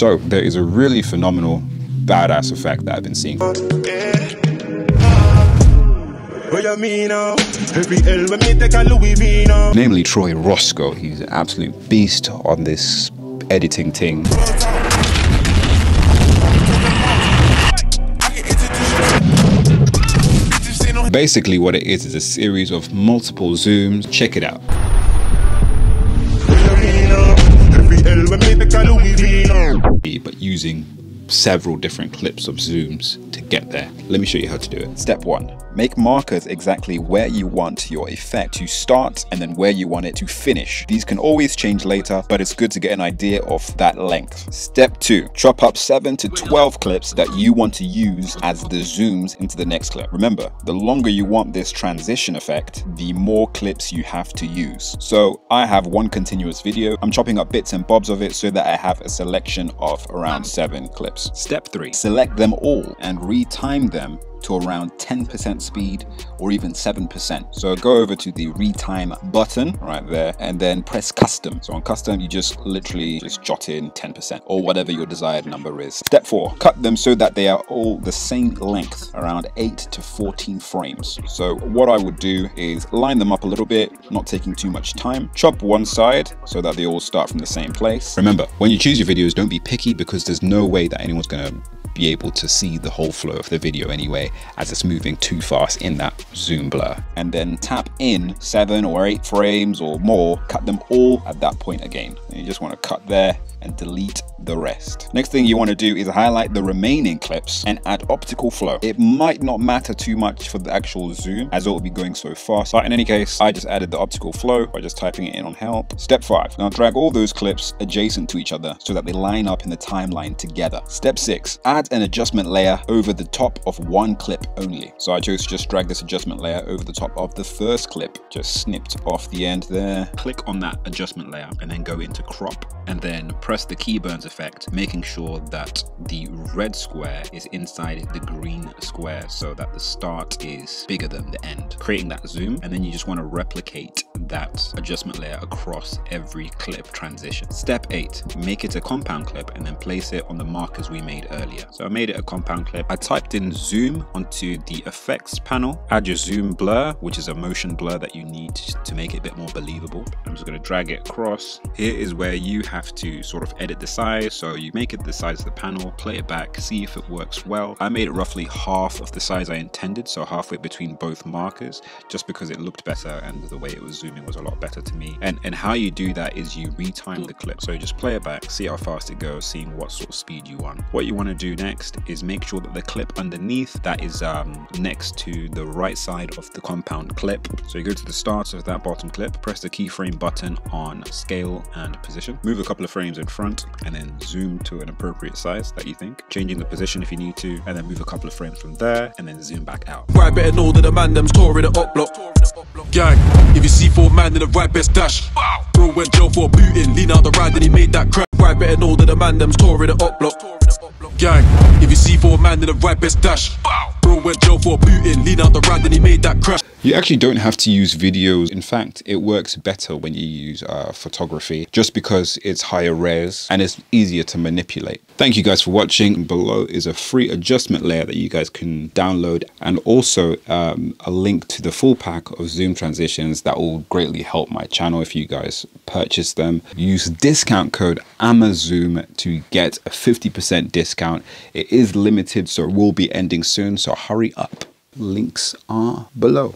So there is a really phenomenal badass effect that I've been seeing. Namely Troy Roscoe. He's an absolute beast on this editing thing. Basically what it is is a series of multiple zooms. Check it out. But using several different clips of zooms to get there. Let me show you how to do it. Step one, make markers exactly where you want your effect to start and then where you want it to finish. These can always change later, but it's good to get an idea of that length. Step two, chop up seven to 12 clips that you want to use as the zooms into the next clip. Remember, the longer you want this transition effect, the more clips you have to use. So I have one continuous video. I'm chopping up bits and bobs of it so that I have a selection of around seven clips. Step 3. Select them all and retime them to around 10% speed or even 7%. So go over to the retime button right there and then press custom. So on custom, you just literally just jot in 10% or whatever your desired number is. Step four, cut them so that they are all the same length, around 8 to 14 frames. So what I would do is line them up a little bit, not taking too much time. Chop one side so that they all start from the same place. Remember, when you choose your videos, don't be picky because there's no way that anyone's to be able to see the whole flow of the video anyway as it's moving too fast in that zoom blur. And then tap in seven or eight frames or more cut them all at that point again. And you just want to cut there and delete the rest. Next thing you want to do is highlight the remaining clips and add optical flow. It might not matter too much for the actual zoom as it will be going so fast. But in any case, I just added the optical flow by just typing it in on help. Step five, now drag all those clips adjacent to each other so that they line up in the timeline together. Step six, add an adjustment layer over the top of one clip only. So I chose to just drag this adjustment layer over the top of the first clip, just snipped off the end there. Click on that adjustment layer and then go into crop and then press the Ken Burns effect, making sure that the red square is inside the green square so that the start is bigger than the end, creating that zoom. And then you just want to replicate that adjustment layer across every clip transition. Step eight, make it a compound clip and then place it on the markers we made earlier. So I made it a compound clip. I typed in zoom onto the effects panel, add your zoom blur, which is a motion blur that you need to make it a bit more believable. I'm just going to drag it across. Here is where you have to sort of edit the size. So you make it the size of the panel, play it back, see if it works well. I made it roughly half of the size I intended, so halfway between both markers, just because it looked better and the way it was zooming was a lot better to me. And, and how you do that is you retime the clip. So just play it back, see how fast it goes, seeing what sort of speed you want. What you want to do next is make sure that the clip underneath that is um, next to the right side of the compound clip. So you go to the start of that bottom clip, press the keyframe button on scale and position, move a couple of frames in front and then zoom to an appropriate size that you think, changing the position if you need to, and then move a couple of frames from there and then zoom back out. Right better know that the man them's touring the up block. Gang, if you see four man in the right best dash. Bro went jail for booting, lean out the ride and he made that crack. Right better know that the man them's touring the up block. Gang, if you see four man in the right best dash. Bro went jail for booting, lean out the ride and he made that crash. You actually don't have to use videos. In fact, it works better when you use uh, photography just because it's higher res and it's easier to manipulate. Thank you guys for watching. Below is a free adjustment layer that you guys can download and also um, a link to the full pack of zoom transitions that will greatly help my channel if you guys purchase them. Use discount code AMAZOOM to get a 50% discount. It is limited, so it will be ending soon, so hurry up. Links are below.